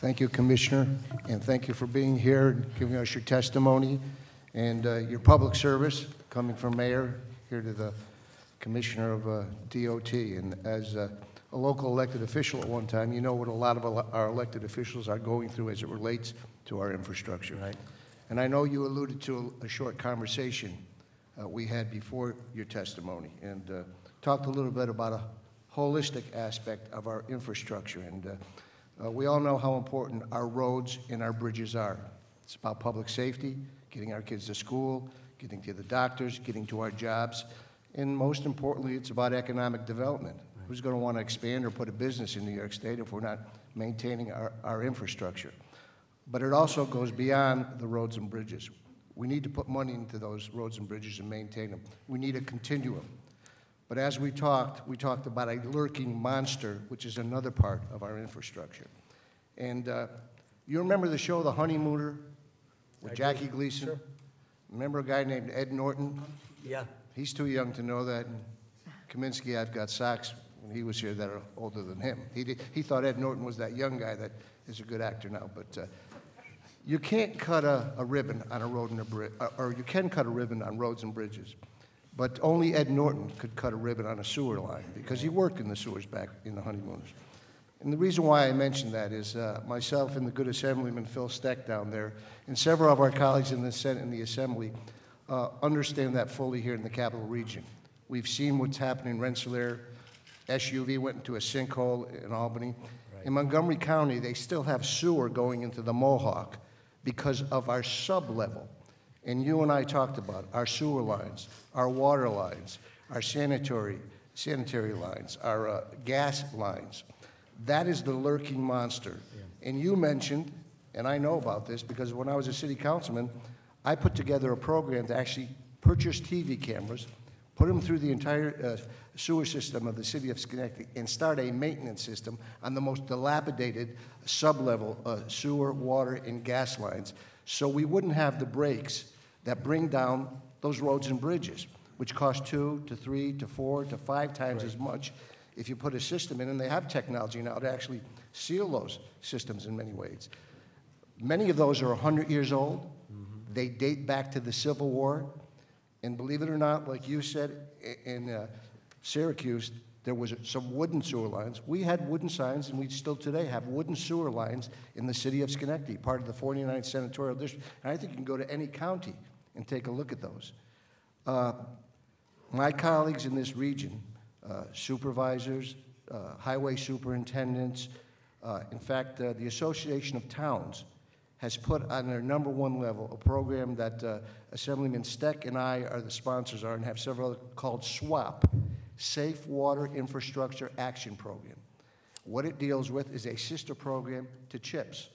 Thank you, Commissioner, and thank you for being here and giving us your testimony and uh, your public service, coming from mayor here to the commissioner of uh, DOT. And as uh, a local elected official at one time, you know what a lot of our elected officials are going through as it relates to our infrastructure. Right. And I know you alluded to a short conversation uh, we had before your testimony, and uh, talked a little bit about a holistic aspect of our infrastructure. And uh, we all know how important our roads and our bridges are. It's about public safety, getting our kids to school, getting to the doctors, getting to our jobs, and most importantly, it's about economic development. Who's going to want to expand or put a business in New York State if we're not maintaining our, our infrastructure? But it also goes beyond the roads and bridges. We need to put money into those roads and bridges and maintain them. We need a continuum. But as we talked, we talked about a lurking monster, which is another part of our infrastructure. And uh, you remember the show The Honeymooner with Jackie Gleason? Remember a guy named Ed Norton? Yeah. He's too young to know that. And Kaminsky, I've got socks when he was here that are older than him. He, did, he thought Ed Norton was that young guy that is a good actor now. But uh, you can't cut a, a ribbon on a road and a bridge, or you can cut a ribbon on roads and bridges. But only Ed Norton could cut a ribbon on a sewer line because he worked in the sewers back in the honeymooners. And the reason why I mention that is uh, myself and the good Assemblyman Phil Steck down there, and several of our colleagues in the Senate and the Assembly uh, understand that fully here in the capital region. We've seen what's happening in Rensselaer. SUV went into a sinkhole in Albany. In Montgomery County, they still have sewer going into the Mohawk because of our sublevel. And you and I talked about our sewer lines, our water lines, our sanitary, sanitary lines, our uh, gas lines. That is the lurking monster. And you mentioned, and I know about this because when I was a city councilman, I put together a program to actually purchase TV cameras, put them through the entire uh, sewer system of the city of Schenectady, and start a maintenance system on the most dilapidated sublevel uh, sewer, water, and gas lines, so we wouldn't have the breaks that bring down those roads and bridges, which cost two to three to four to five times as much if you put a system in, and they have technology now to actually seal those systems in many ways. Many of those are 100 years old. They date back to the Civil War. And believe it or not, like you said in uh, Syracuse, there was some wooden sewer lines. We had wooden signs, and we still today have wooden sewer lines in the city of Schenectady, part of the 49th Senatorial District. And I think you can go to any county and take a look at those. Uh, my colleagues in this region, uh, supervisors, uh, highway superintendents, uh, in fact, uh, the Association of Towns has put on their number one level a program that uh, Assemblyman Steck and I are the sponsors are and have several called SWAP, Safe Water Infrastructure Action Program. What it deals with is a sister program to CHIPS.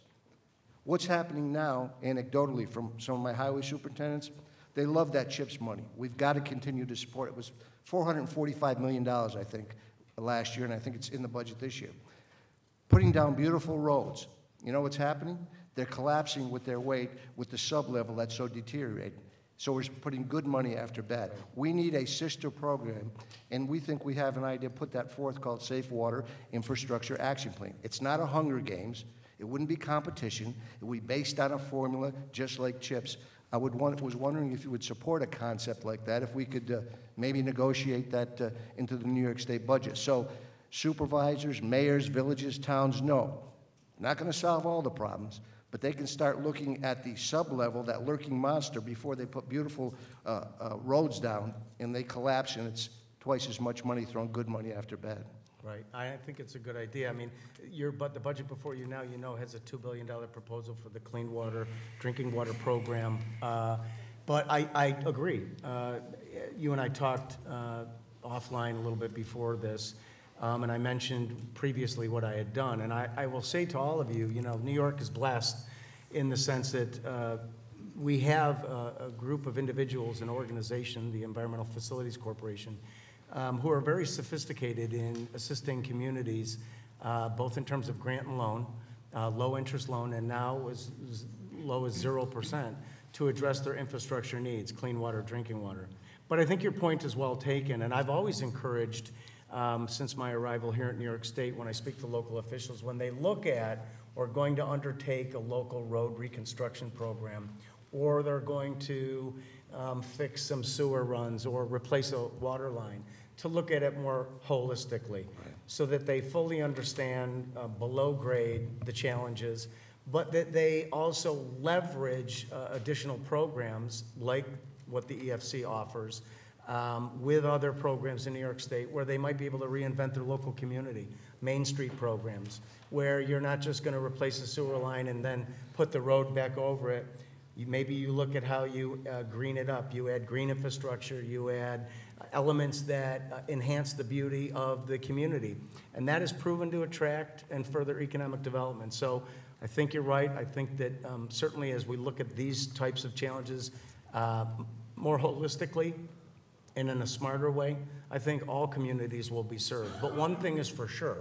What's happening now, anecdotally, from some of my highway superintendents, they love that CHIPS money. We've got to continue to support. It was $445 million, I think, last year, and I think it's in the budget this year. Putting down beautiful roads. You know what's happening? They're collapsing with their weight with the sublevel that's so deteriorated. So we're putting good money after bad. We need a sister program, and we think we have an idea, put that forth called Safe Water Infrastructure Action Plan. It's not a Hunger Games. It wouldn't be competition. It would be based on a formula, just like CHIPS. I would want, was wondering if you would support a concept like that, if we could uh, maybe negotiate that uh, into the New York State budget. So supervisors, mayors, villages, towns know. Not going to solve all the problems, but they can start looking at the sub-level, that lurking monster, before they put beautiful uh, uh, roads down and they collapse, and it's twice as much money thrown good money after bad. Right. I think it's a good idea. I mean, your, but the budget before you now, you know, has a $2 billion proposal for the clean water, drinking water program. Uh, But I, I agree. Uh, You and I talked uh, offline a little bit before this, um, and I mentioned previously what I had done. And I, I will say to all of you, you know, New York is blessed in the sense that uh, we have a, a group of individuals and organization, the Environmental Facilities Corporation, um, who are very sophisticated in assisting communities, uh, both in terms of grant and loan, uh, low interest loan, and now as, as low as 0% to address their infrastructure needs, clean water, drinking water. But I think your point is well taken, and I've always encouraged, um, since my arrival here at New York State, when I speak to local officials, when they look at or going to undertake a local road reconstruction program, or they're going to um, fix some sewer runs or replace a water line, to look at it more holistically, so that they fully understand uh, below grade the challenges, but that they also leverage uh, additional programs like what the EFC offers um, with other programs in New York State where they might be able to reinvent their local community. Main Street programs, where you're not just going to replace a sewer line and then put the road back over it. You- Maybe you look at how you uh, green it up. You add green infrastructure, you add elements that uh, enhance the beauty of the community. And that is proven to attract and further economic development. So I think you're right. I think that um, certainly as we look at these types of challenges uh, more holistically and in a smarter way, I think all communities will be served. But one thing is for sure,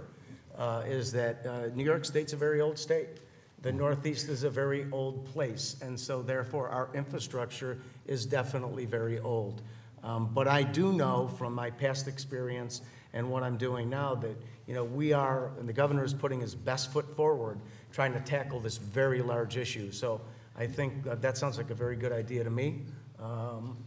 uh, is that uh, New York State's a very old state. The Northeast is a very old place, and so therefore our infrastructure is definitely very old. Um, But I do know from my past experience and what I'm doing now that, you know, we are, and the governor is putting his best foot forward, trying to tackle this very large issue. So I think that that sounds like a very good idea to me, um,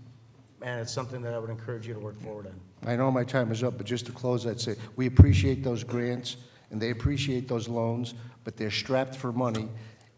and it's something that I would encourage you to work forward on. I know my time is up, but just to close, I'd say, we appreciate those grants, and they appreciate those loans, but they're strapped for money,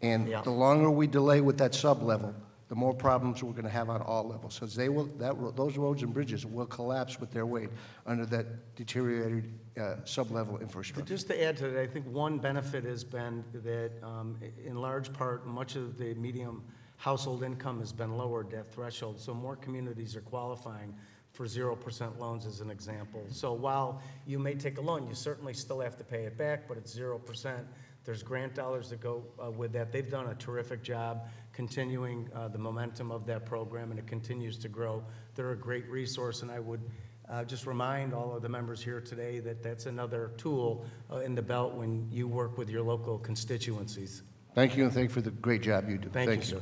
and Yeah. the longer we delay with that sub-level, the more problems we're gonna have on all levels, because they will, that, ro- those roads and bridges will collapse with their weight under that deteriorated, uh, sub-level But infrastructure. just to add to that, I think one benefit has been that, um, i- in large part, much of the medium household income has been lowered, that threshold, so more communities are qualifying for zero percent loans as an example. So while you may take a loan, you certainly still have to pay it back, but it's zero percent. There's grant dollars that go uh, with that. They've done a terrific job continuing uh, the momentum of that program, and it continues to grow. They're a great resource, and I would uh, Just remind all of the members here today that that's another tool uh, in the belt when you work with your local constituencies. Thank you, and thank you for the great job you do. Thank you, sir.